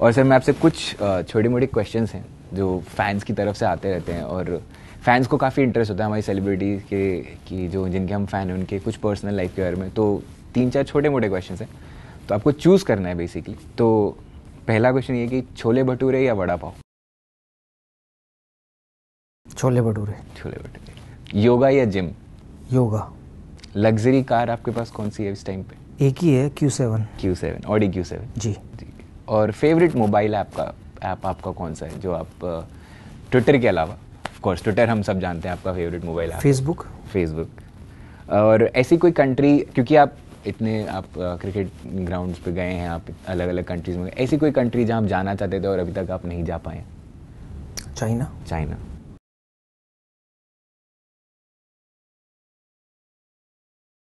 और सर मैं आपसे कुछ छोटे मोटे क्वेश्चंस हैं जो फैंस की तरफ़ से आते रहते हैं और फैंस को काफ़ी इंटरेस्ट होता है हमारी सेलिब्रिटी के की जो जिनके हम फ़ैन हैं उनके कुछ पर्सनल लाइफ के बारे में। तो तीन चार छोटे मोटे क्वेश्चन हैं। तो आपको चूज़ करना है बेसिकली तो पहला क्वेश्चन ये कि छोले भटूरे या वड़ा पाव? छोले भटूरे। छोले भटूरे। योगा या जिम योगा। लग्जरी कार आपके पास कौन सी है इस टाइम पे? एक ही है Q seven Q seven Audi Q seven जी। जी। और फेवरेट मोबाइल ऐप का ऐप आपका कौन सा है जो आप ट्विटर के अलावा? ऑफ़ कोर्स ट्विटर हम सब जानते हैं आपका favourite mobile app Facebook Facebook और ऐसी कोई कंट्री क्योंकि आप इतने आप क्रिकेट ग्राउंड्स पे गए हैं आप अलग अलग कंट्रीज़ में ऐसी कोई कंट्री जहाँ आप जाना चाहते थे और अभी तक आप नहीं जा पाए? China China